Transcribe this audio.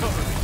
cover.